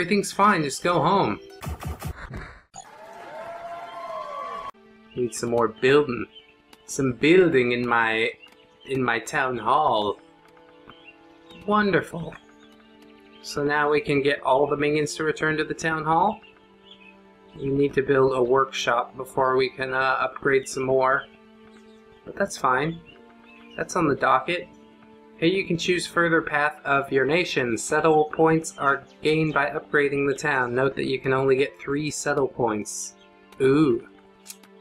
Everything's fine, just go home. Need some more building. Some building in my in my town hall. Wonderful. So now we can get all the minions to return to the town hall. We need to build a workshop before we can uh, upgrade some more. But that's fine. That's on the docket. Here you can choose further path of your nation. Settle points are gained by upgrading the town. Note that you can only get three settle points. Ooh.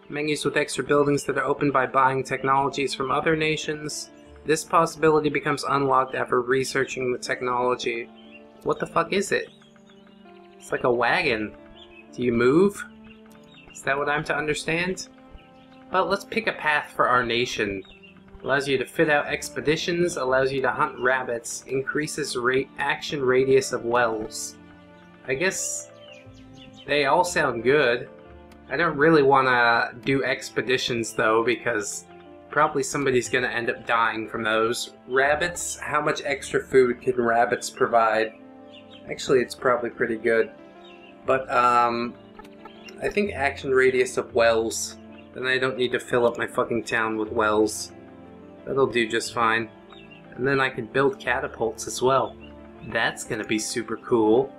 Menus with extra buildings that are opened by buying technologies from other nations. This possibility becomes unlocked after researching the technology. What the fuck is it? It's like a wagon. Do you move? Is that what I'm to understand? Well, let's pick a path for our nation. Allows you to fit out expeditions, allows you to hunt rabbits, increases rate action radius of wells. I guess they all sound good. I don't really want to do expeditions though because probably somebody's going to end up dying from those. Rabbits, how much extra food can rabbits provide? Actually, it's probably pretty good. But um, I think action radius of wells. Then I don't need to fill up my fucking town with wells. That'll do just fine. And then I can build catapults as well. That's gonna be super cool.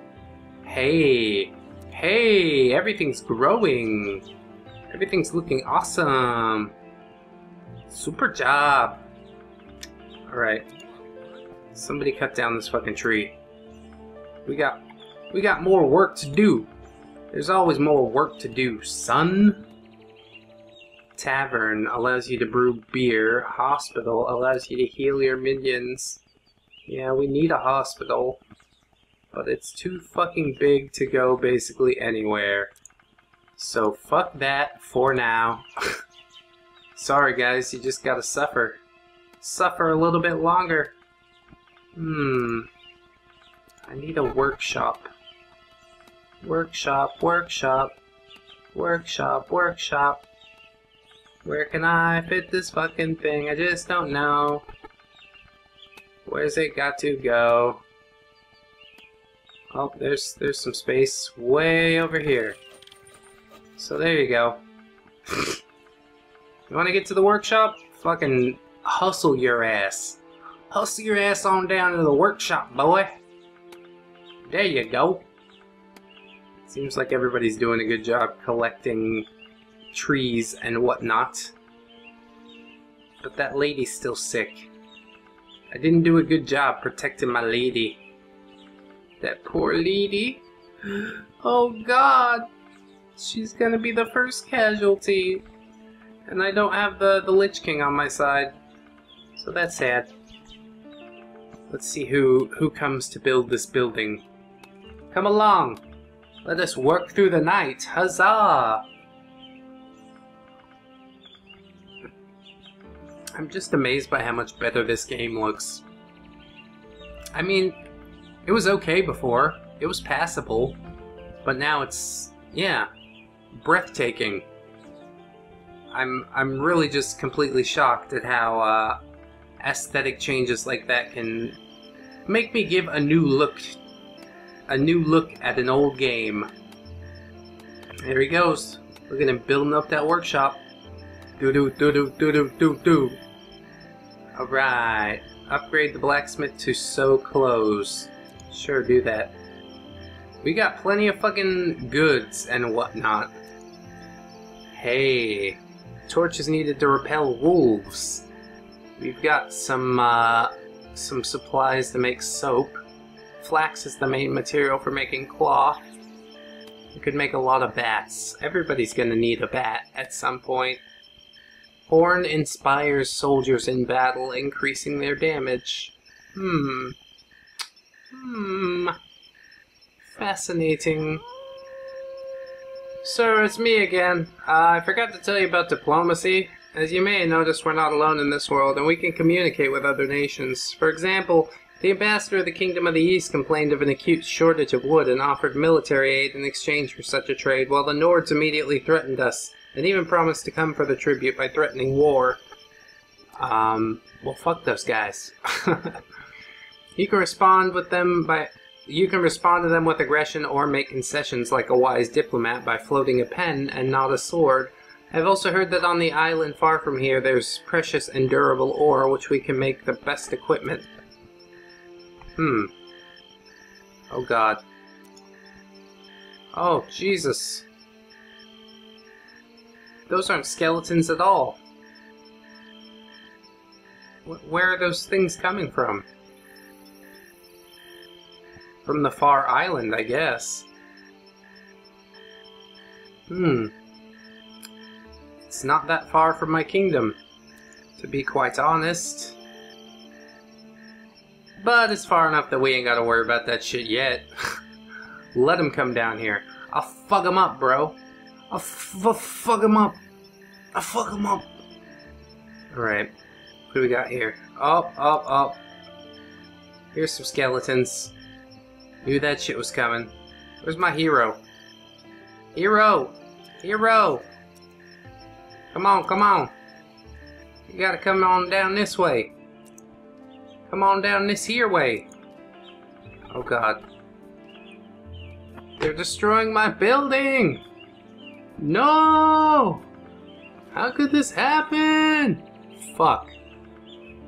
Hey! Hey! Everything's growing! Everything's looking awesome! Super job! Alright. Somebody cut down this fucking tree. We got we got more work to do. There's always more work to do, son. Tavern allows you to brew beer. Hospital allows you to heal your minions. Yeah, we need a hospital. But it's too fucking big to go basically anywhere. So fuck that for now. Sorry guys, you just gotta suffer. Suffer a little bit longer. Hmm. I need a workshop. Workshop, workshop, workshop, workshop. Where can I fit this fucking thing? I just don't know. Where's it got to go? Oh, there's there's some space way over here. So there you go. you want to get to the workshop? Fucking hustle your ass. Hustle your ass on down to the workshop, boy. There you go. Seems like everybody's doing a good job collecting trees and whatnot. But that lady's still sick. I didn't do a good job protecting my lady. That poor lady. Oh god! She's gonna be the first casualty. And I don't have the, the Lich King on my side. So that's sad. Let's see who, who comes to build this building. Come along! Let us work through the night. Huzzah! I'm just amazed by how much better this game looks. I mean, it was okay before. It was passable. But now it's, yeah, breathtaking. I'm I'm really just completely shocked at how uh, aesthetic changes like that can make me give a new look a new look at an old game. There he goes. We're gonna building up that workshop. Do do do do do do do do. Alright. Upgrade the blacksmith to sew clothes. Sure, do that. We got plenty of fucking goods and whatnot. Hey. Torches needed to repel wolves. We've got some, uh, some supplies to make soap. Flax is the main material for making cloth. We could make a lot of bats. Everybody's gonna need a bat at some point. Horn inspires soldiers in battle, increasing their damage. Hmm. Hmm. Fascinating. Sir, it's me again. Uh, I forgot to tell you about diplomacy. As you may have noticed, we're not alone in this world, and we can communicate with other nations. For example, the ambassador of the Kingdom of the East complained of an acute shortage of wood and offered military aid in exchange for such a trade, while the Nords immediately threatened us, and even promised to come for the tribute by threatening war. Um, well, fuck those guys. you can respond with them by You can respond to them with aggression or make concessions like a wise diplomat by floating a pen and not a sword. I've also heard that on the island far from here there's precious and durable ore which we can make the best equipment. Hmm. Oh god. Oh, Jesus. Those aren't skeletons at all. Where are those things coming from? From the far island, I guess. Hmm. It's not that far from my kingdom, to be quite honest. But it's far enough that we ain't gotta worry about that shit yet. Let him come down here. I'll fuck him up, bro. I'll fuck him up. I'll fuck him up. Alright. What do we got here? Up, up, up. Here's some skeletons. Knew that shit was coming. Where's my hero? Hero! Hero! Come on, come on. You gotta come on down this way. Come on down this here way. Oh god. They're destroying my building! No! How could this happen? Fuck.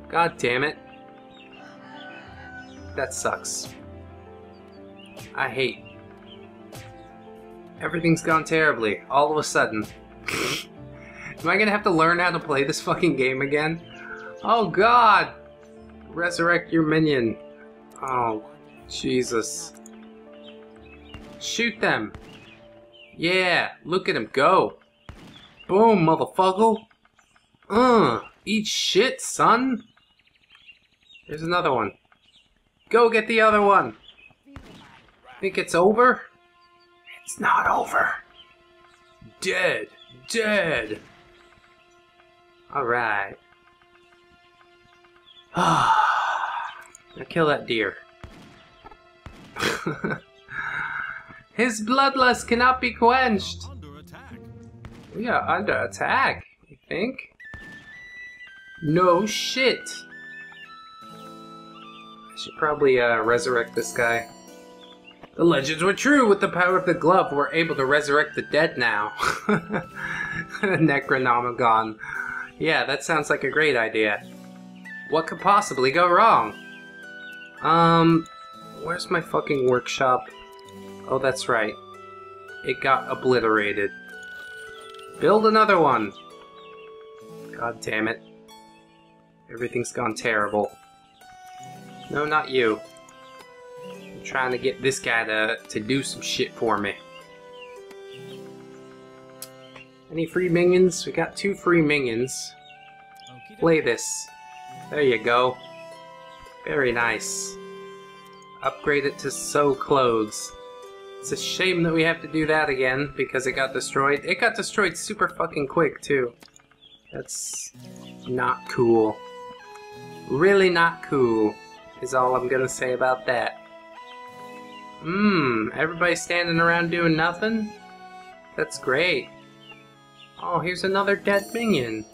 God damn it. That sucks. I hate. Everything's gone terribly, all of a sudden. Am I gonna have to learn how to play this fucking game again? Oh god! Resurrect your minion. Oh, Jesus. Shoot them! Yeah, look at him go! Boom, motherfucker! Uh, eat shit, son! There's another one. Go get the other one! Think it's over? It's not over. Dead. Dead. Alright. now kill that deer. His bloodlust cannot be quenched. We are under attack, I think. No shit. I should probably uh, resurrect this guy. The legends were true. With the power of the glove, we're able to resurrect the dead now. Necronomicon. Yeah, that sounds like a great idea. What could possibly go wrong? Um, where's my fucking workshop? Oh, that's right. It got obliterated. Build another one! God damn it. Everything's gone terrible. No, not you. I'm trying to get this guy to, to do some shit for me. Any free minions? We got two free minions. Play this. There you go. Very nice. Upgrade it to sew clothes. It's a shame that we have to do that again because it got destroyed. It got destroyed super fucking quick too. That's not cool. Really not cool is all I'm gonna say about that. Mmm, everybody standing around doing nothing? That's great. Oh, here's another dead minion.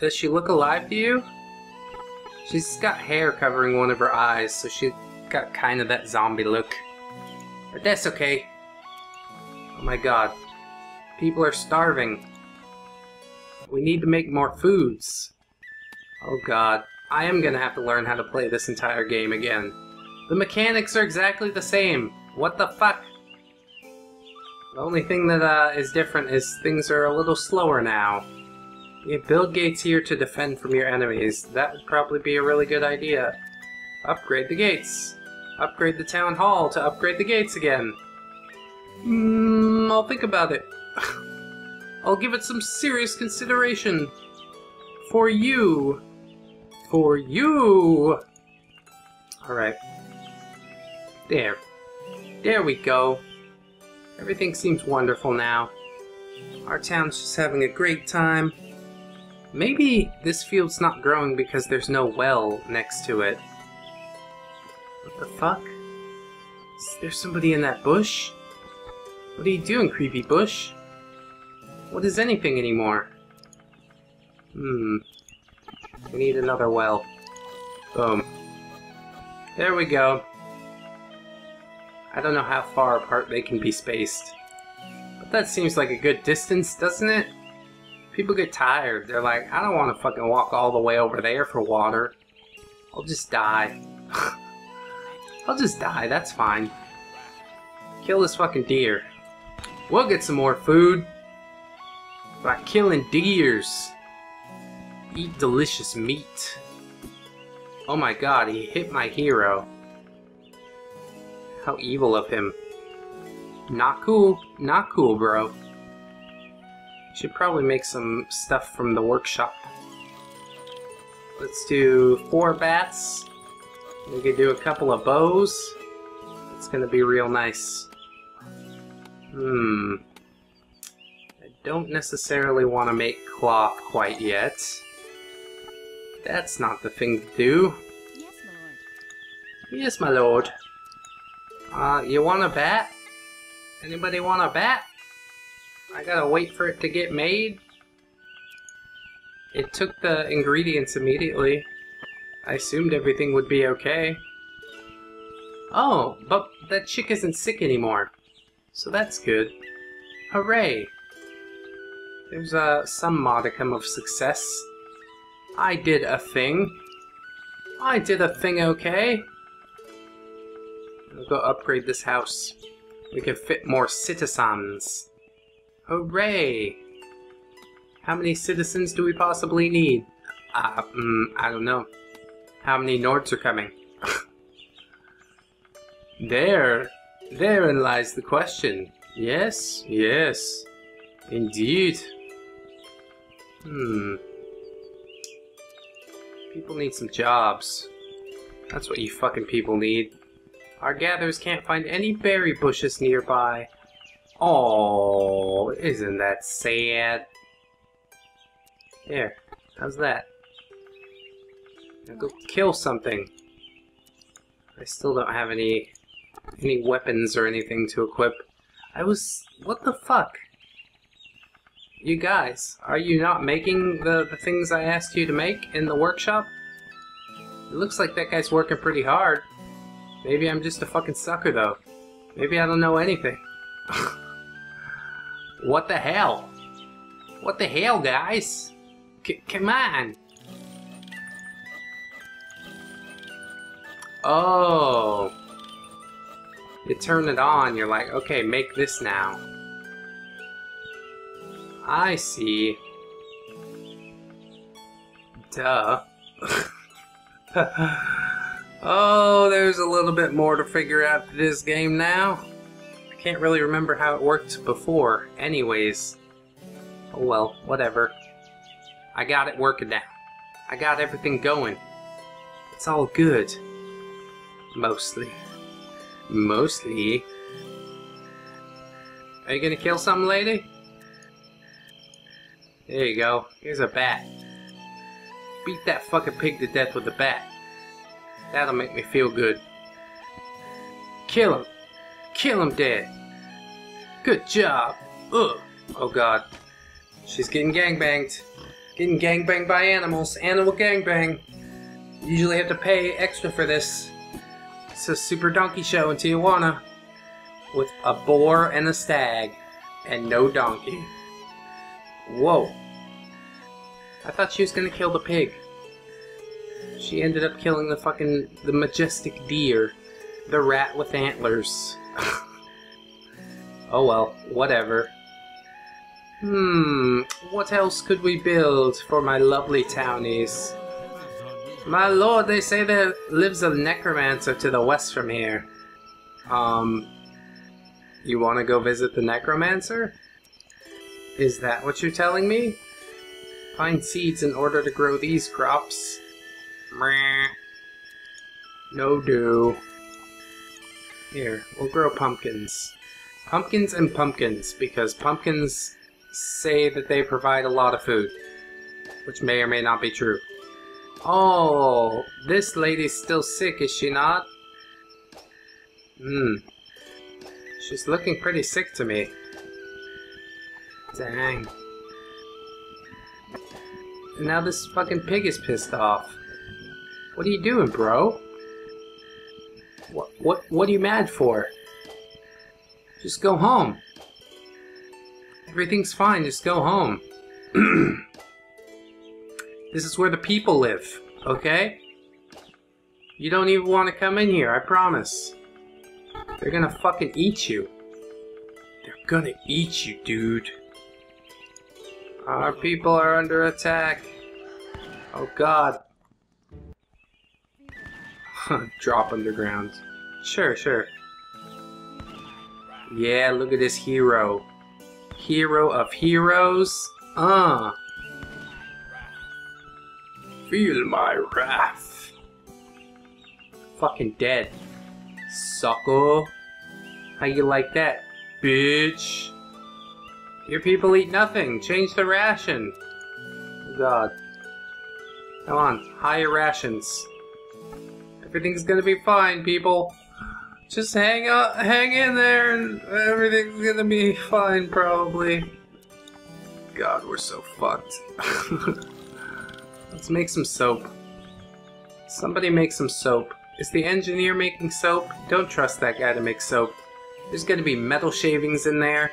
Does she look alive to you? She's got hair covering one of her eyes, so she got kind of that zombie look. But that's okay. Oh my god. People are starving. We need to make more foods. Oh god. I am gonna have to learn how to play this entire game again. The mechanics are exactly the same. What the fuck? The only thing that uh, is different is things are a little slower now. You build gates here to defend from your enemies. That would probably be a really good idea. Upgrade the gates. Upgrade the town hall to upgrade the gates again. Hmm, I'll think about it. I'll give it some serious consideration. For you. For you. Alright. There. There we go. Everything seems wonderful now. Our town's just having a great time. Maybe this field's not growing because there's no well next to it. What the fuck? Is there somebody in that bush? What are you doing, creepy bush? What is anything anymore? Hmm. We need another well. Boom. There we go. I don't know how far apart they can be spaced. But that seems like a good distance, doesn't it? People get tired. They're like, I don't want to fucking walk all the way over there for water. I'll just die. I'll just die, that's fine. Kill this fucking deer. We'll get some more food. By killing deers. Eat delicious meat. Oh my god, he hit my hero. How evil of him. Not cool. Not cool, bro. Should probably make some stuff from the workshop. Let's do four bats. We could do a couple of bows. It's gonna be real nice. Hmm. I don't necessarily want to make cloth quite yet. That's not the thing to do. Yes, my lord. Yes, my lord. Uh, you want a bat? Anybody want a bat? I gotta wait for it to get made. It took the ingredients immediately. I assumed everything would be okay. Oh, but that chick isn't sick anymore. So that's good. Hooray! There's uh, some modicum of success. I did a thing. I did a thing okay. I'll go upgrade this house. We can fit more citizens. Hooray! How many citizens do we possibly need? Uh, mm, I don't know. How many Nords are coming? there! Therein lies the question. Yes, yes. Indeed. Hmm. People need some jobs. That's what you fucking people need. Our gatherers can't find any berry bushes nearby. Oh, isn't that sad? Here, how's that? Go kill something. I still don't have any any weapons or anything to equip. I was what the fuck? You guys, are you not making the, the things I asked you to make in the workshop? It looks like that guy's working pretty hard. Maybe I'm just a fucking sucker though. Maybe I don't know anything. what the hell? What the hell, guys? C come on! Oh. You turn it on, you're like, okay, make this now. I see. Duh. oh, there's a little bit more to figure out to this game now. I can't really remember how it worked before. Anyways. Oh well, whatever. I got it working now. I got everything going. It's all good. Mostly. Mostly. Are you gonna kill something, lady? There you go. Here's a bat. Beat that fucking pig to death with a bat. That'll make me feel good. Kill him. Kill him dead. Good job. Ugh. Oh god. She's getting gangbanged. Getting gangbanged by animals. Animal gangbang. Usually have to pay extra for this. It's a super donkey show in Tijuana. With a boar and a stag. And no donkey. Whoa. I thought she was gonna kill the pig. She ended up killing the fucking the majestic deer. The rat with antlers. oh well, whatever. Hmm, what else could we build for my lovely townies? My lord, they say there lives a necromancer to the west from here. Um, you want to go visit the necromancer? Is that what you're telling me? Find seeds in order to grow these crops. Meh. No do. Here, we'll grow pumpkins. Pumpkins and pumpkins, because pumpkins say that they provide a lot of food. Which may or may not be true. Oh, this lady's still sick, is she not? Hmm. She's looking pretty sick to me. Dang. And now this fucking pig is pissed off. What are you doing, bro? What what are you mad for? Just go home. Everything's fine, just go home. this is where the people live, okay? You don't even want to come in here, I promise. They're gonna fucking eat you. They're gonna eat you, dude. Our people are under attack. Oh god. Drop underground. Sure, sure. Yeah, look at this hero. Hero of heroes. Uh. Feel my wrath. Fucking dead. Sucker. How you like that, bitch? Your people eat nothing. Change the ration. God. Come on, higher rations. Everything's gonna be fine, people. Just hang up, hang in there, and everything's gonna be fine, probably. God, we're so fucked. Let's make some soap. Somebody make some soap. Is the engineer making soap? Don't trust that guy to make soap. There's gonna be metal shavings in there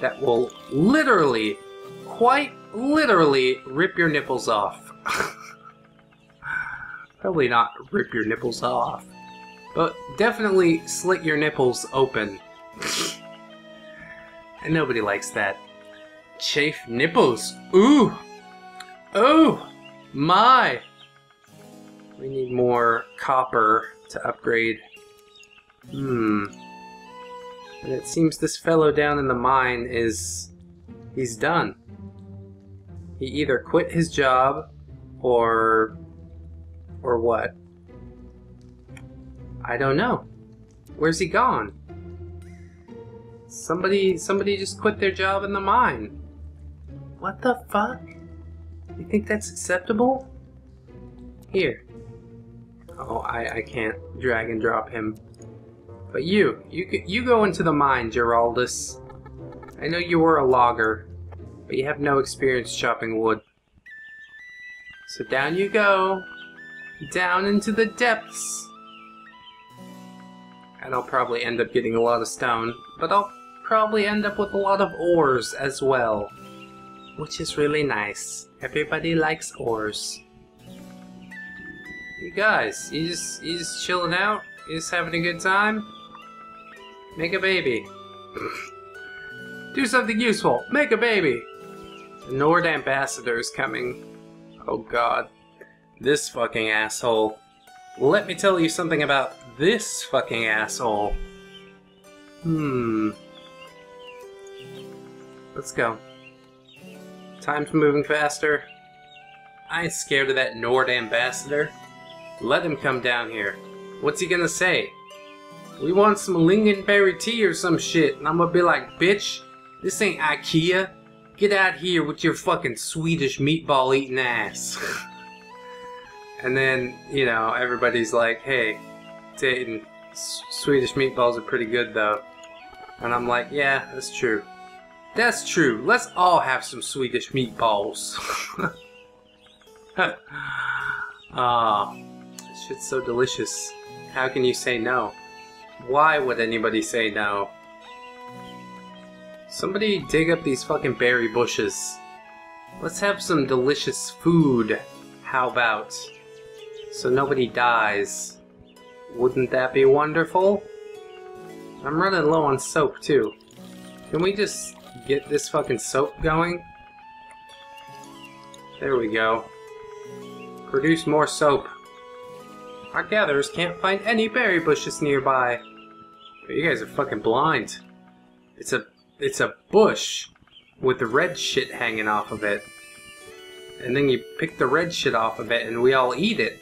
that will literally, quite literally, rip your nipples off. Probably not rip your nipples off, but definitely slit your nipples open. and nobody likes that. Chafe nipples. Ooh! Oh! My! We need more copper to upgrade. Hmm. And it seems this fellow down in the mine is... he's done. He either quit his job, or... or what? I don't know. Where's he gone? Somebody, somebody just quit their job in the mine. What the fuck? You think that's acceptable? Here. Oh, I, I can't drag and drop him. But you, you, you go into the mine, Geraldus. I know you were a logger, but you have no experience chopping wood. So down you go, down into the depths. And I'll probably end up getting a lot of stone, but I'll probably end up with a lot of ores as well. Which is really nice. Everybody likes ores. You guys, you just you just chilling out? You just having a good time? Make a baby. Do something useful. Make a baby. The Nord ambassador is coming. Oh god. This fucking asshole. Let me tell you something about this fucking asshole. Hmm. Let's go. Time's moving faster. I ain't scared of that Nord ambassador. Let him come down here. What's he gonna say? We want some lingonberry tea or some shit. And I'm gonna be like, bitch, this ain't Ikea. Get out here with your fucking Swedish meatball eating ass. and then, you know, everybody's like, hey, Dayton, Swedish meatballs are pretty good though. And I'm like, yeah, that's true. That's true. Let's all have some Swedish meatballs. Ah, oh, this shit's so delicious. How can you say no? Why would anybody say no? Somebody dig up these fucking berry bushes. Let's have some delicious food. How about? So nobody dies. Wouldn't that be wonderful? I'm running low on soap too. Can we just get this fucking soap going? There we go. Produce more soap. Our gatherers can't find any berry bushes nearby. You guys are fucking blind. It's a it's a bush with the red shit hanging off of it. And then you pick the red shit off of it and we all eat it.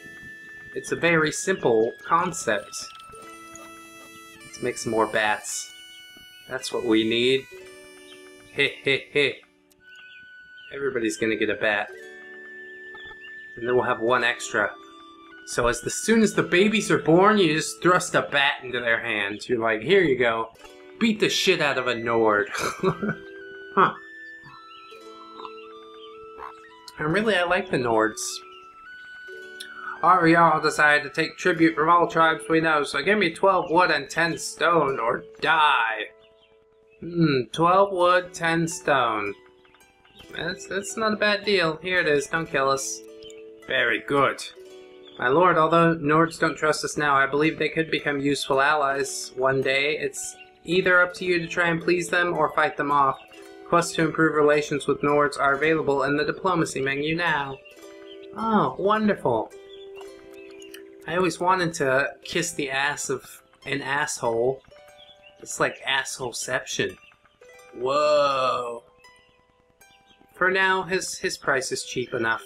It's a very simple concept. Let's make some more bats. That's what we need. Hey, hey, hey. Everybody's gonna get a bat. And then we'll have one extra. So as the, soon as the babies are born, you just thrust a bat into their hands. You're like, here you go. Beat the shit out of a Nord. huh. And really, I like the Nords. Jarl decided to take tribute from all tribes we know, so give me 12 wood and 10 stone, or die. Hmm, 12 wood, 10 stone. That's, that's not a bad deal. Here it is, don't kill us. Very good. My lord, although Nords don't trust us now, I believe they could become useful allies one day. It's either up to you to try and please them or fight them off. Quests to improve relations with Nords are available in the diplomacy menu now. Oh, wonderful. I always wanted to kiss the ass of an asshole. It's like assholeception. Whoa. For now, his, his price is cheap enough.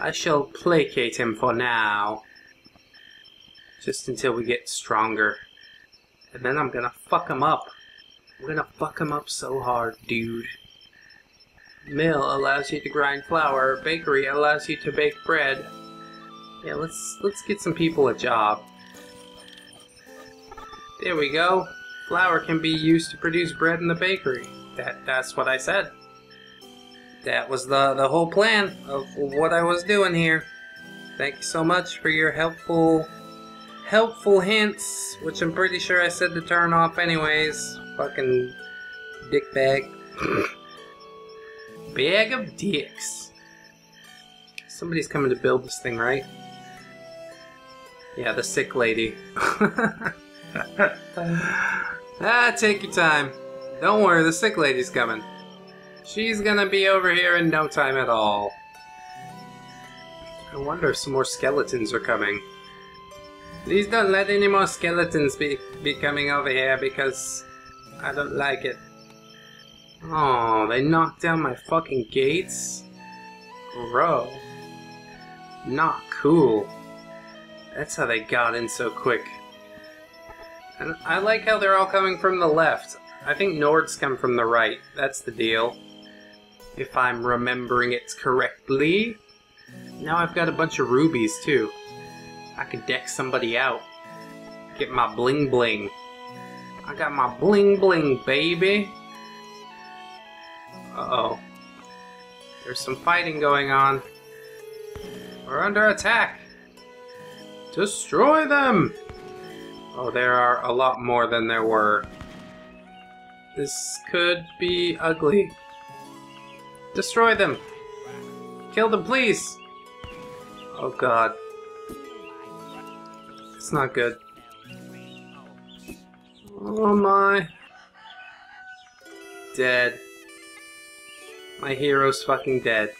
I shall placate him for now. Just until we get stronger. And then I'm gonna fuck him up. I'm gonna fuck him up so hard, dude. Mill allows you to grind flour. Bakery allows you to bake bread. Yeah, let's let's get some people a job. There we go. Flour can be used to produce bread in the bakery. That that's what I said. That was the the whole plan of what I was doing here. Thank you so much for your helpful helpful hints, which I'm pretty sure I said to turn off anyways. Fucking dick bag. bag of dicks. Somebody's coming to build this thing, right? Yeah, the sick lady. ah, take your time. Don't worry, the sick lady's coming. She's gonna be over here in no time at all. I wonder if some more skeletons are coming. Please don't let any more skeletons be, be coming over here because I don't like it. Oh, they knocked down my fucking gates? Bro. Not cool. That's how they got in so quick. And I like how they're all coming from the left. I think Nords come from the right. That's the deal. If I'm remembering it correctly. Now I've got a bunch of rubies too. I could deck somebody out. Get my bling bling. I got my bling bling, baby. Uh-oh. There's some fighting going on. We're under attack. Destroy them! Oh, there are a lot more than there were. This could be ugly. Destroy them! Kill them, please! Oh god. It's not good. Oh my. Dead. My hero's fucking dead.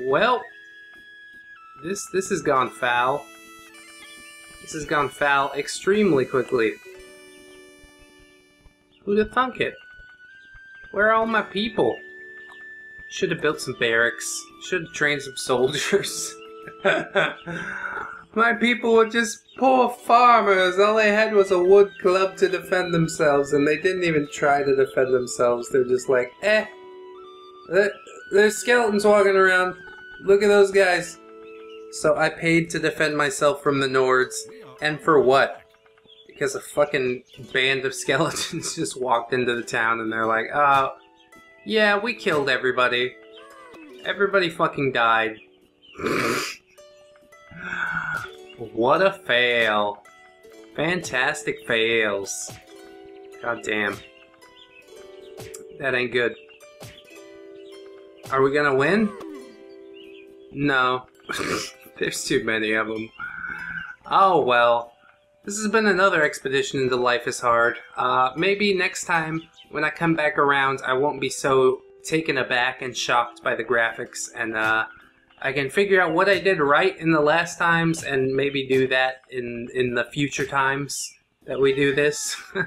Well, this this has gone foul. This has gone foul extremely quickly. Who'd have thunk it? Where are all my people? Should have built some barracks. Should have trained some soldiers. my people were just poor farmers. All they had was a wood club to defend themselves, and they didn't even try to defend themselves. They're just like, eh. There's skeletons walking around. Look at those guys. So I paid to defend myself from the Nords. And for what? Because a fucking band of skeletons just walked into the town and they're like, oh, yeah, we killed everybody. Everybody fucking died. what a fail. Fantastic fails. God damn. That ain't good. Are we gonna win? No. There's too many of them. Oh well. This has been another expedition into Life is Hard. Uh, maybe next time when I come back around I won't be so taken aback and shocked by the graphics and uh, I can figure out what I did right in the last times and maybe do that in, in the future times that we do this. it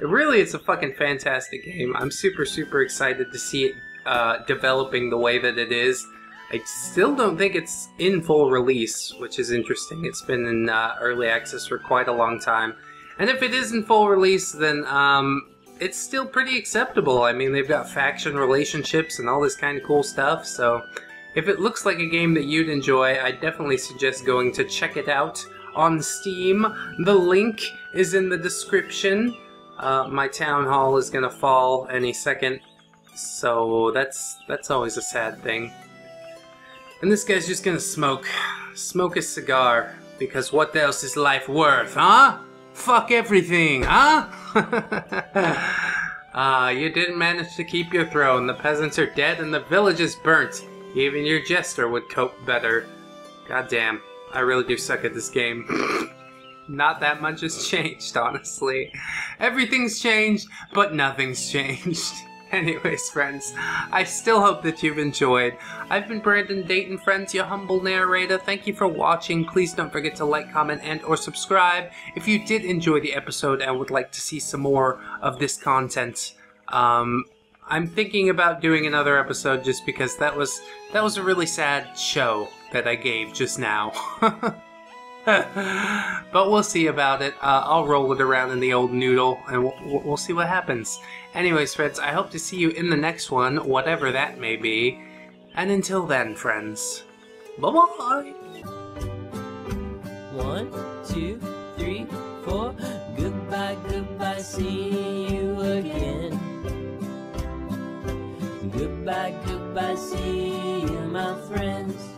really it's a fucking fantastic game. I'm super super excited to see it uh, developing the way that it is. I still don't think it's in full release, which is interesting. It's been in uh, early access for quite a long time. And if it is in full release, then um, it's still pretty acceptable. I mean, they've got faction relationships and all this kind of cool stuff, so if it looks like a game that you'd enjoy, I definitely suggest going to check it out on Steam. The link is in the description. Uh, my town hall is gonna fall any second, so that's that's always a sad thing. And this guy's just gonna smoke. Smoke a cigar. Because what else is life worth, huh? Fuck everything, huh? Ah, you didn't manage to keep your throne. The peasants are dead and the village is burnt. Even your jester would cope better. God damn, I really do suck at this game. Not that much has changed, honestly. Everything's changed, but nothing's changed. Anyways, friends, I still hope that you've enjoyed. I've been Brandon Dayton, friends, your humble narrator. Thank you for watching. Please don't forget to like, comment, and or subscribe if you did enjoy the episode and would like to see some more of this content. Um, I'm thinking about doing another episode just because that was that was a really sad show that I gave just now. but we'll see about it. Uh, I'll roll it around in the old noodle and we'll, we'll see what happens. Anyways, friends, I hope to see you in the next one, whatever that may be. And until then, friends, bye bye. One, two, three, four. Goodbye, goodbye, see you again. Goodbye, goodbye, see you, my friends.